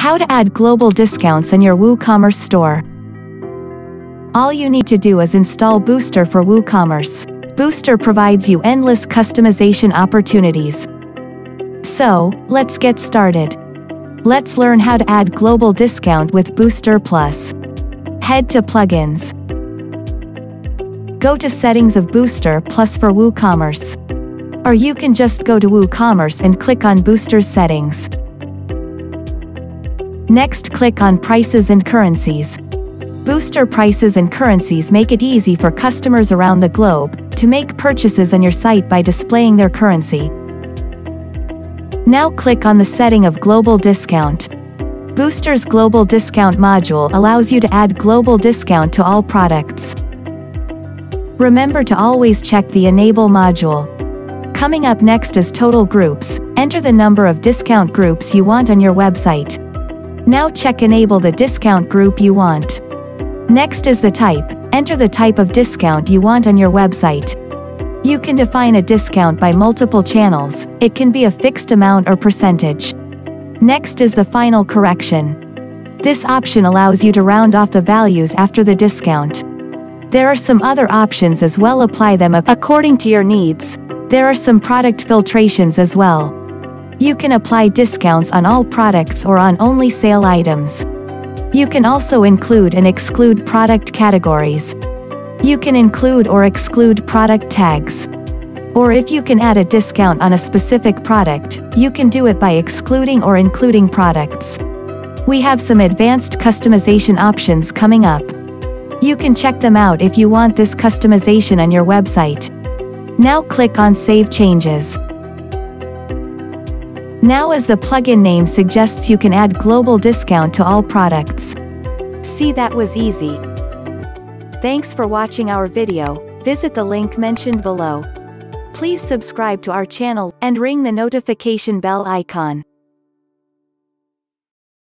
How to add global discounts in your WooCommerce store. All you need to do is install Booster for WooCommerce. Booster provides you endless customization opportunities. So, let's get started. Let's learn how to add global discount with Booster Plus. Head to Plugins. Go to Settings of Booster Plus for WooCommerce. Or you can just go to WooCommerce and click on Booster settings. Next click on Prices and Currencies. Booster prices and currencies make it easy for customers around the globe to make purchases on your site by displaying their currency. Now click on the setting of Global Discount. Booster's Global Discount module allows you to add global discount to all products. Remember to always check the Enable module. Coming up next is Total Groups, enter the number of discount groups you want on your website. Now check enable the discount group you want. Next is the type, enter the type of discount you want on your website. You can define a discount by multiple channels, it can be a fixed amount or percentage. Next is the final correction. This option allows you to round off the values after the discount. There are some other options as well apply them according to your needs. There are some product filtrations as well. You can apply discounts on all products or on only sale items. You can also include and exclude product categories. You can include or exclude product tags. Or if you can add a discount on a specific product, you can do it by excluding or including products. We have some advanced customization options coming up. You can check them out if you want this customization on your website. Now click on Save Changes. Now as the plugin name suggests you can add global discount to all products. See that was easy. Thanks for watching our video, visit the link mentioned below. Please subscribe to our channel, and ring the notification bell icon.